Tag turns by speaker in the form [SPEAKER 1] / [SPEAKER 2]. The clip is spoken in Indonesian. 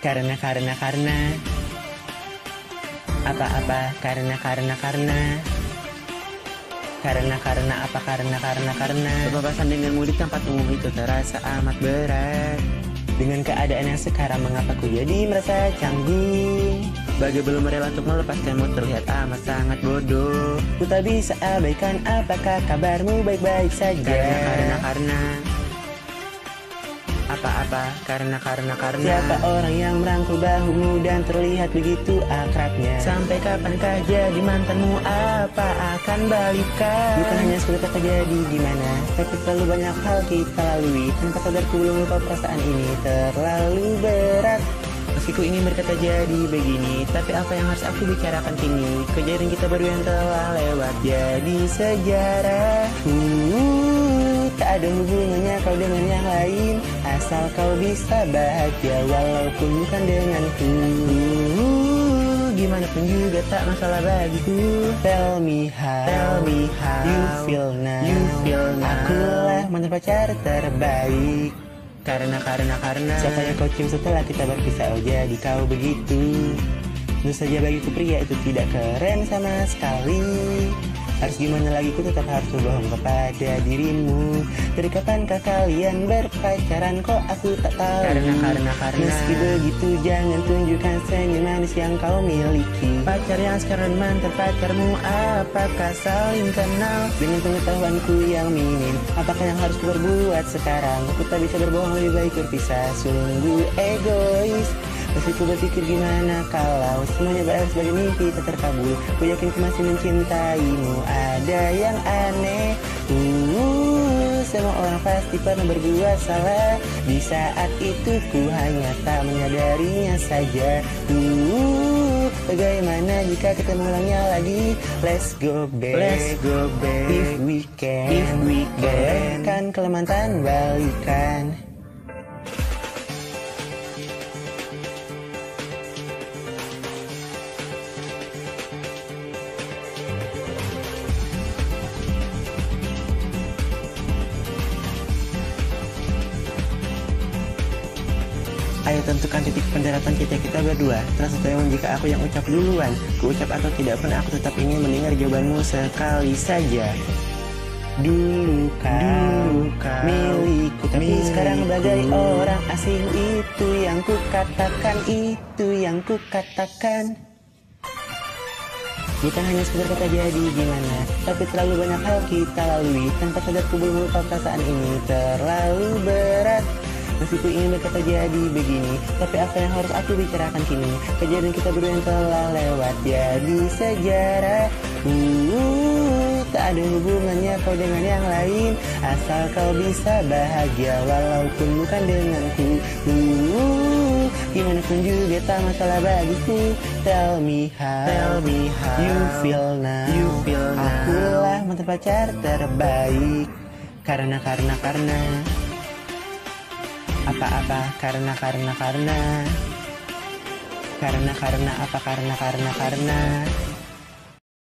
[SPEAKER 1] Karena karena karena. Apa-apa karena karena karena. Karena karena apa? Karena karena karena.
[SPEAKER 2] Berpapasan denganmu di tempat umum itu terasa amat berat.
[SPEAKER 1] Dengan keadaan yang sekarang mengapa ku jadi merasa canggung
[SPEAKER 2] Bagi belum rela untuk melepaskanmu terlihat amat sangat bodoh.
[SPEAKER 1] Ku tak bisa abaikan apakah kabarmu baik-baik saja?
[SPEAKER 2] Karena karena karena apa-apa karena karena karena.
[SPEAKER 1] Siapa orang yang merangkul bahumu dan terlihat begitu akrabnya?
[SPEAKER 2] Sampai kapankah jadi mantanmu? Apa akan balikan
[SPEAKER 1] Bukan hanya sekedar terjadi di mana Tapi terlalu banyak hal kita lalui. Tanpa sadar ku belum lupa perasaan ini terlalu berat.
[SPEAKER 2] Meski ku ingin berkata jadi begini Tapi apa yang harus aku bicarakan kini? Kejadian kita baru yang telah lewat Jadi sejarah.
[SPEAKER 1] Uh, Tak ada hubungannya kau dengan yang lain. Asal kau bisa bahagia Walaupun bukan denganku.
[SPEAKER 2] Gimana pun juga tak masalah bagiku.
[SPEAKER 1] Tell me how
[SPEAKER 2] Tell me how
[SPEAKER 1] You feel now.
[SPEAKER 2] You feel now.
[SPEAKER 1] Akulah mantan pacar terbaik.
[SPEAKER 2] Karena karena karena.
[SPEAKER 1] Siapa yang kau cium setelah kita berpisah. Oh jadi kau begitu. Tentu saja bagiku pria. Itu tidak keren sama sekali Harus gimana lagi? Ku tetap harus berbohong kepada dirimu. Dari kapankah kalian berpacaran? Kok aku tak tahu?
[SPEAKER 2] Karena karena karena.
[SPEAKER 1] Meski begitu jangan tunjukkan senyum manis yang kau miliki.
[SPEAKER 2] Pacar yang sekarang mantan pacarmu Apakah saling kenal?
[SPEAKER 1] Dengan pengetahuanku yang minim Apakah yang harus ku berbuat sekarang? Aku tak bisa berbohong lebih baik berpisah. Sungguh egois Meski ku berpikir gimana kalau semuanya berakhir sebagai mimpi tak terkabul Ku yakin ku masih mencintaimu. Ada yang aneh? Uh, Semua orang pasti pernah berbuat salah. Di saat itu ku hanya tak menyadarinya saja. Uh, Bagaimana jika kita mengulangnya lagi? Let's go back.
[SPEAKER 2] Let's go back.
[SPEAKER 1] If we can.
[SPEAKER 2] If we can.
[SPEAKER 1] Kan Kalimantan balikan Ayo tentukan titik pendaratan kita kita berdua. Terasa tayang jika aku yang ucap duluan. Ku ucap atau tidak pun aku tetap ingin mendengar jawabanmu sekali saja. Dulu
[SPEAKER 2] Dulu kan
[SPEAKER 1] milikku Tapi
[SPEAKER 2] milikku.
[SPEAKER 1] sekarang bagai orang asing Itu yang ku katakan Itu yang ku katakan Bukan hanya sekedar kata jadi gimana Tapi terlalu banyak hal kita lalui. Tanpa sadar ku belum lupa perasaan ini Terlalu berat Meski ku ingin berkata jadi begini Tapi apa yang harus aku bicarakan kini? Kejadian kita berdua yang telah lewat Jadi sejarah. Uh, Tak ada hubungannya kau dengan yang lain. Asal kau bisa bahagia Walaupun bukan denganku. Uh, Gimana pun juga tak masalah bagiku. Tell me how
[SPEAKER 2] Tell me how
[SPEAKER 1] You feel now.
[SPEAKER 2] You feel now.
[SPEAKER 1] Akulah mantan pacar terbaik. Karena karena karena apa-apa karena karena karena. Karena karena apa karena karena karena